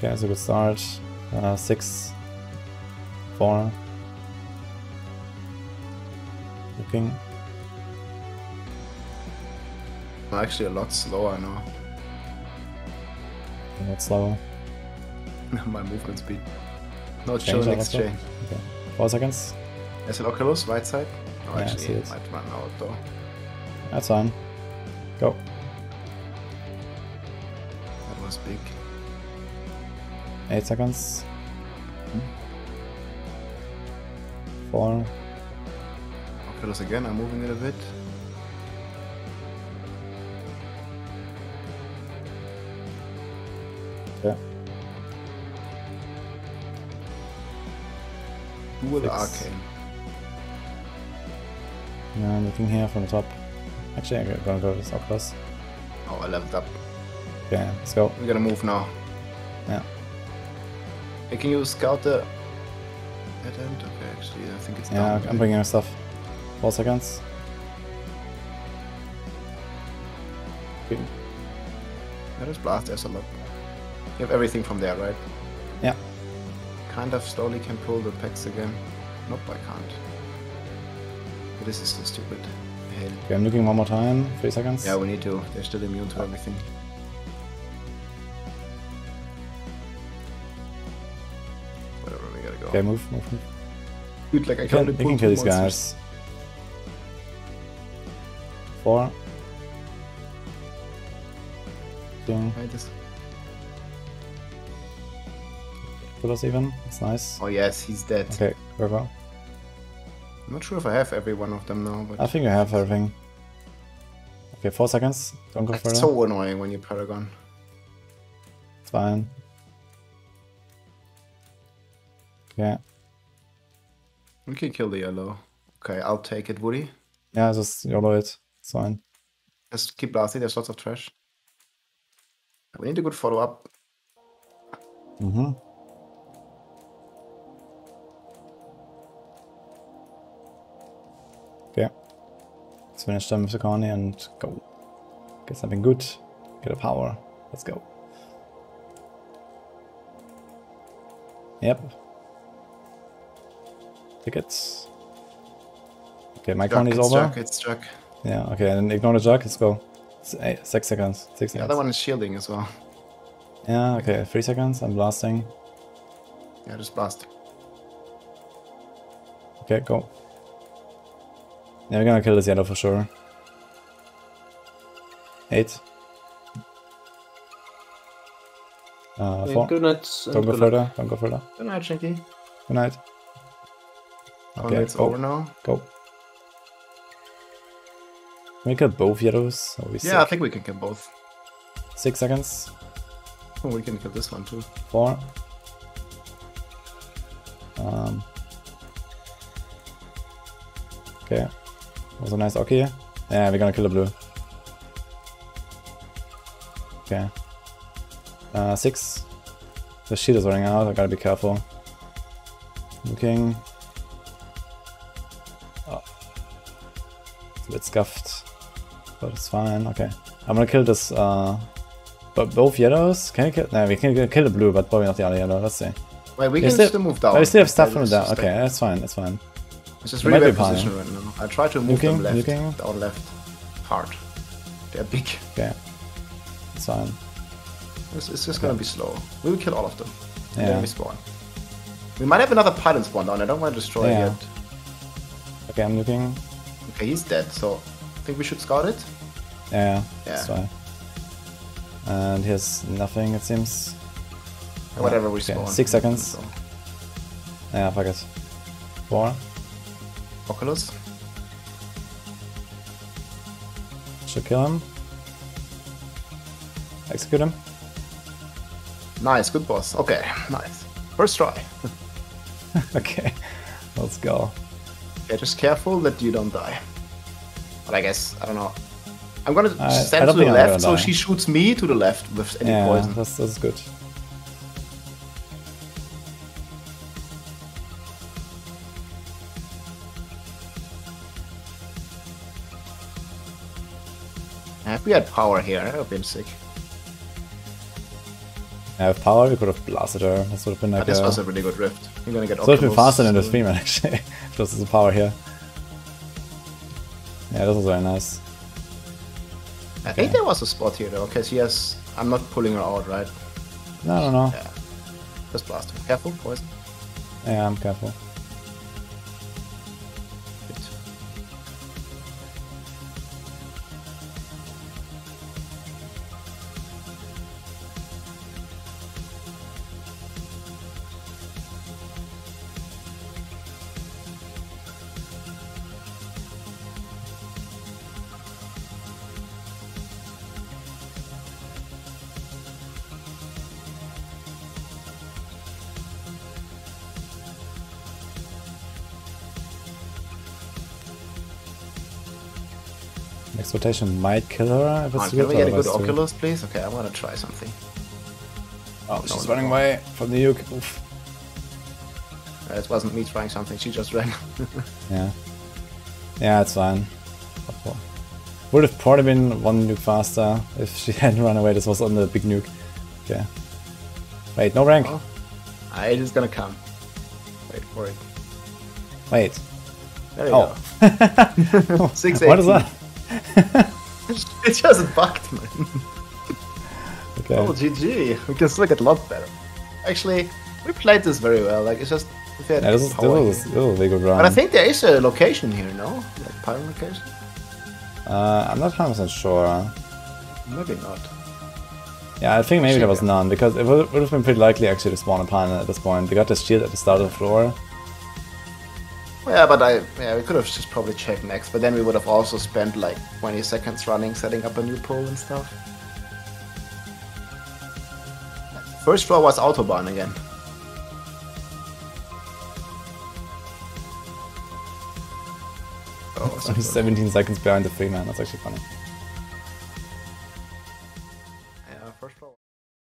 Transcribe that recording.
Okay, that's a good start. Uh, six, four. Looking. I'm actually a lot slower now. A lot slower. My movement speed. No, it's showing next chain. Okay. Four seconds. There's an Oculus, right side. Oh, Yeah, I actually, see it it. might run out though. That's fine. Go. 8 seconds. 4. Oculus again, I'm moving it a bit. Yeah. Dual Six. Arcane. Yeah, I'm looking here from the top. Actually, I'm gonna go with Oculus. Oh, I leveled up. Yeah, let's go. We gotta move now. Yeah. Hey, can you scout the dead end? Okay, actually, I think it's Yeah, down. I'm bringing my stuff. Four seconds. Okay. Yeah, there's blast. There's a lot. You have everything from there, right? Yeah. Kind of slowly can pull the packs again. Nope, I can't. But this is so stupid. I. Okay, I'm looking one more time. Three seconds. Yeah, we need to. They're still immune to everything. Okay, move, move, move. Dude, like I can can, only you pull can kill these monsters. guys. Four. Two. Kill us even. That's nice. Oh yes, he's dead. Okay, very well. I'm not sure if I have every one of them now, but I think I have everything. Okay, four seconds. Don't go it's further. so annoying when you Paragon. It's fine. Okay. We can kill the yellow. Okay, I'll take it, Woody. Yeah, just YOLO it. It's fine. Just keep blasting, there's lots of trash. We need a good follow up. Mm-hmm. Okay. Let's finish them with the Connie and go. Get something good. Get a power. Let's go. Yep. Tickets. Okay, my Jack, Connie is it's over. Jack, it's Jack. Yeah, okay, and ignore the jug. Let's go. It's eight, six seconds. Six The seconds. other one is shielding as well. Yeah, okay, three seconds. I'm blasting. Yeah, just blast. Okay, go. Yeah, we're gonna kill this yellow for sure. Eight. Uh, four. good night. Don't go good luck. further. Don't go further. Good night, Shanky. Good night. Oh, Okay, it's go. over now. Go. Can we kill both yellows? Yeah, I think we can kill both. Six seconds. Oh, we can kill this one too. Four. Um. Okay. Was a nice okay. Yeah, we're gonna kill the blue. Okay. Uh, six. The shield is running out. I gotta be careful. Looking. Oh. It's a bit scuffed, but it's fine. Okay. I'm gonna kill this. Uh, but both yellows? Can I kill? No, we can kill the blue, but probably not the other yellow. Let's see. Wait, we can still- still, move down. Oh, we still have stuff Yeah, from down. Okay, stay. that's fine. That's fine. It's just really bad position right now. I try to move them left, looking. down left, hard. They're big. Okay, it's fine. It's, it's just gonna be slow. We will kill all of them. And Yeah. then we spawn. We might have another pylon spawn down. I don't want to destroy Yeah. it yet. Okay, I'm looking. Okay, he's dead. So I think we should scout it. Yeah, that's Yeah. fine. And here's nothing. It seems. Whatever we okay, spawn. six seconds. So, Yeah, fuck it. Four. Oculus. Should kill him. Execute him. Nice, good boss. Okay, nice. First try. okay, let's go. Yeah, just careful that you don't die. But I guess I don't know. I'm gonna stand to the I'm left, so die. she shoots me to the left with any Yeah, poison. that's that's good. If we had power here, that would have been sick. I have power, we could have blasted her. This would have been like But this a... was a really good rift. You're gonna get So it's been faster than the man actually. this is the power here. Yeah, this was very nice. I think there was a spot here though, because he has. I'm not pulling her out, right? No, no, no. Yeah. Just blast him. Careful, poison. Yeah, I'm careful. Next rotation might kill her if on, it's can we get a good. Oculus, please? Okay, I wanna try something. Oh, she's no, running no. away from the nuke. Oof. Uh, it wasn't me trying something, she just ran. Yeah. Yeah, it's fine. Would have probably been one nuke faster if she hadn't run away. This was on the big nuke. Okay. Wait, no rank. Oh. It is gonna come. Wait for it. Wait. There you Oh. go. Six what is that? it just bugged, man. Okay. Oh, GG. We can still get a lot better. Actually, we played this very well. Like, it's just. If we had Yeah, this is, this is, a good run. But I think there is a location here, no? Like, pylon location? uh, I'm not 100% sure. Maybe not. Yeah, I think maybe there was none, because it would would have been pretty likely actually to spawn a planet at this point. They got this shield at the start of the floor. Yeah, but I. Yeah, we could have just probably checked next, but then we would have also spent like 20 seconds running, setting up a new pole and stuff. First floor was Autobahn again. Oh, It's 17 seconds behind the free man, that's actually funny.